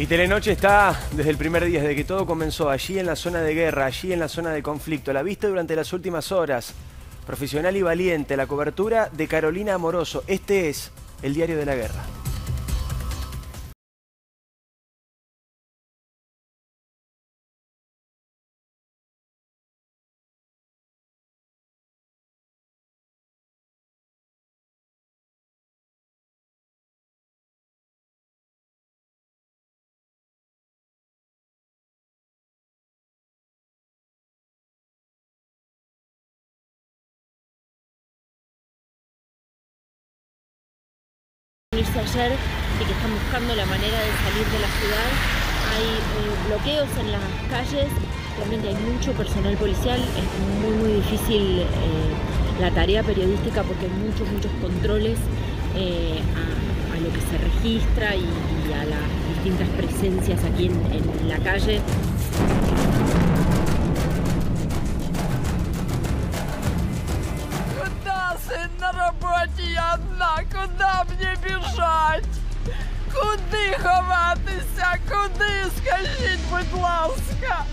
Y Telenoche está desde el primer día, desde que todo comenzó, allí en la zona de guerra, allí en la zona de conflicto. La vista durante las últimas horas. Profesional y valiente, la cobertura de Carolina Amoroso. Este es el diario de la guerra. Ayer y que están buscando la manera de salir de la ciudad. Hay eh, bloqueos en las calles, realmente hay mucho personal policial, es muy muy difícil eh, la tarea periodística porque hay muchos muchos controles eh, a, lo que se registra y, a las distintas presencias aquí en la calle. Роботі я одна? Куда мені біжать? Куди ховатися? Куди? Скажіть, будь ласка.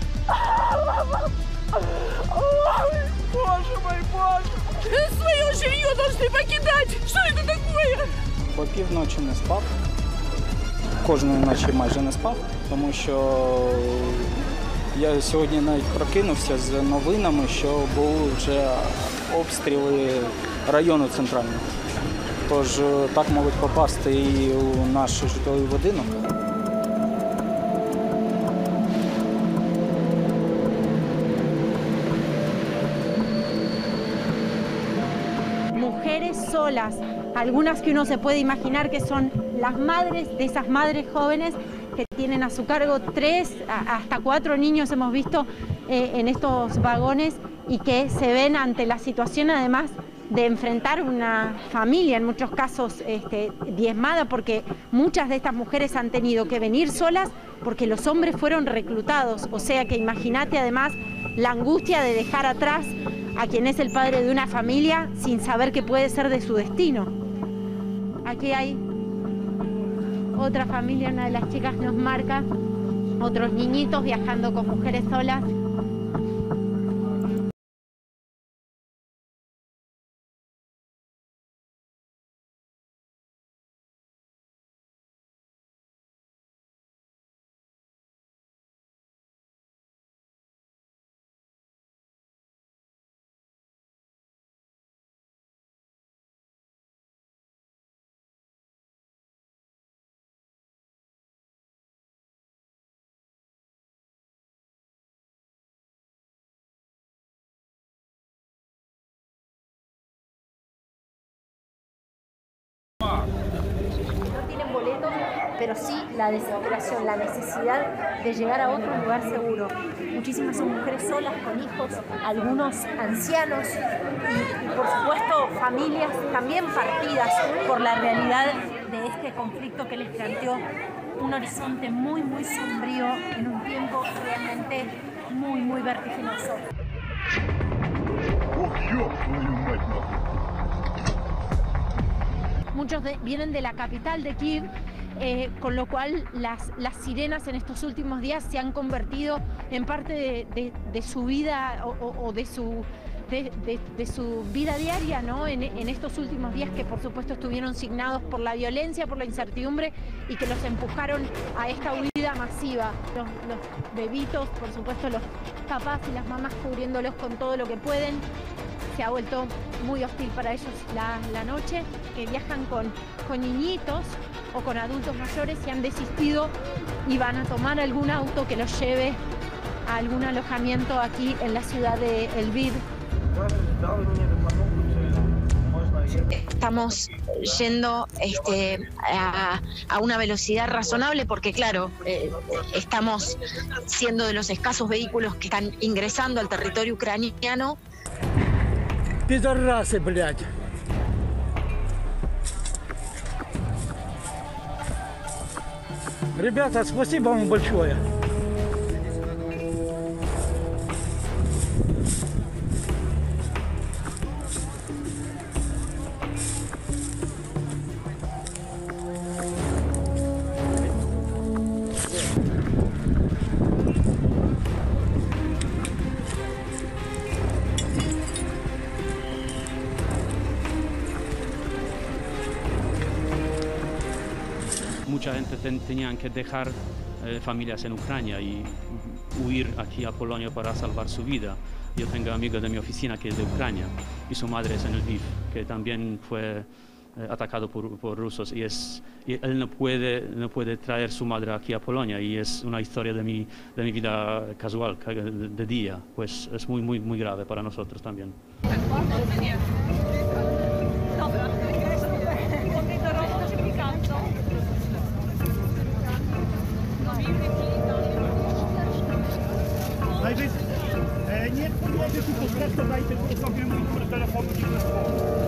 Ой, боже мой, боже. Свое жилье должны покидать. Что это такое? По півночі не спав. Кожної ночі майже не спав, тому що я сьогодні навіть прокинувся з новинами, що були вже обстріли району центрального. Тож е, так можуть попасти і у наш житловий будинок. mujeres solas, algunas que uno se puede imaginar que son las madres de esas madres jóvenes que tienen a su cargo tres a- hasta cuatro niños hemos visto eh, en estos vagones y que se ven ante la situación además de enfrentar una familia en muchos casos este, diezmada porque muchas de estas mujeres han tenido que venir solas porque los hombres fueron reclutados, o sea que imagínate además la angustia de dejar atrás a quien es el padre de una familia sin saber qué puede ser de su destino. Aquí hay otra familia, una de las chicas nos marca, otros niñitos viajando con mujeres solas. pero sí la desesperación, la necesidad de llegar a otro lugar seguro. Muchísimas son mujeres solas, con hijos, algunos ancianos y, por supuesto familias también partidas por la realidad de este conflicto que les planteó un horizonte muy, muy sombrío en un tiempo realmente muy, muy vertiginoso. Muchos vienen de la capital de Kiev eh, con lo cual las, sirenas en estos últimos días se han convertido en parte de, su vida o, de su vida diaria, ¿no? En, estos últimos días que por supuesto estuvieron signados por la violencia, por la incertidumbre y que los empujaron a esta huida masiva. Los, bebitos, por supuesto, los papás y las mamás cubriéndolos con todo lo que pueden se ha vuelto muy hostil para ellos la, la noche, que viajan con, con niñitos o con adultos mayores y han desistido y van a tomar algún auto que los lleve a algún alojamiento aquí en la ciudad de Elvid. estamos yendo este, a, a una velocidad razonable porque, claro, eh, estamos siendo de los escasos vehículos que están ingresando al territorio ucraniano. Ребята, спасибо вам большое. Mucha gente ten- tenían que dejar eh, familias en Ucrania y huir aquí a Polonia para salvar su vida. Yo tengo amigos de mi oficina que es de Ucrania y su madre es en el Lviv, que también fue eh, atacado por, rusos y, es, él no puede, no puede traer su madre aquí a Polonia y es una historia de mi, de mi vida casual, ca- de, de día, pues es muy, muy, muy grave para nosotros también. Niech podłoży tu pod dajcie sobie mój telefon i telefon.